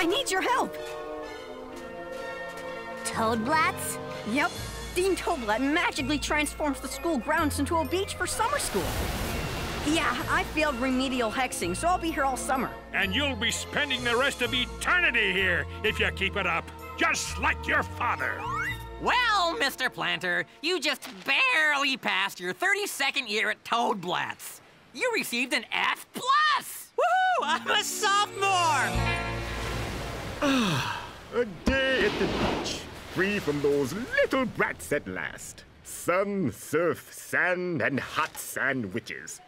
I need your help. Toadblatt's? Yep. Dean Toadblatt magically transforms the school grounds into a beach for summer school. Yeah, I failed remedial hexing, so I'll be here all summer. And you'll be spending the rest of eternity here if you keep it up, just like your father. Well, Mr. Planter, you just barely passed your 32nd year at Toadblatt's. You received an F plus. Woohoo! I'm a sophomore. A day at the beach, free from those little brats at last. Sun, surf, sand, and hot sandwiches.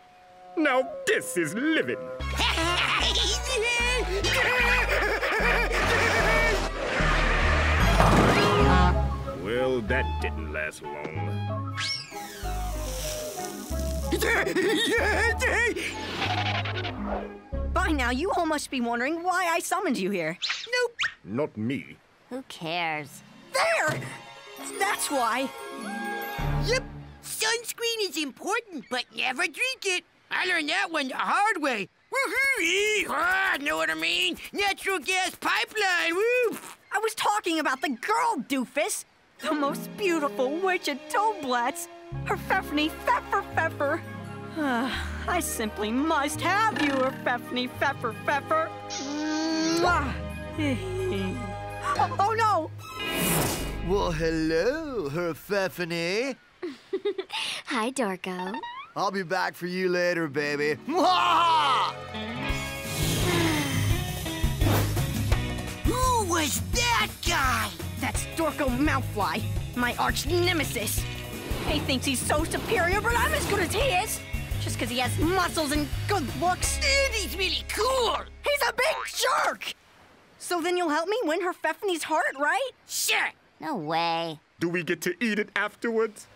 Now this is living. well, that didn't last long. By now, you all must be wondering why I summoned you here. Nope. Not me. Who cares? There! That's why. Yep, sunscreen is important, but never drink it. I learned that one the hard way. Woohoo! Ah, know what I mean? Natural gas pipeline, woo! I was talking about the girl, doofus. The most beautiful witch at Toadblatt's. Her Pfeffany Pfeffer Pfeffer. Ah, I simply must have you, her Pfeffany Pfeffer Pfeffer. Mwah. oh, oh no! Well, hello, Herfephany. Hi, Dorko. I'll be back for you later, baby. Mwah! Who was that guy? That's Dorko Mouthfly, my arch nemesis. He thinks he's so superior, but I'm as good as he is. Just because he has muscles and good looks. And he's really cool. So then you'll help me win her Herphaphony's heart, right? Sure. No way. Do we get to eat it afterwards?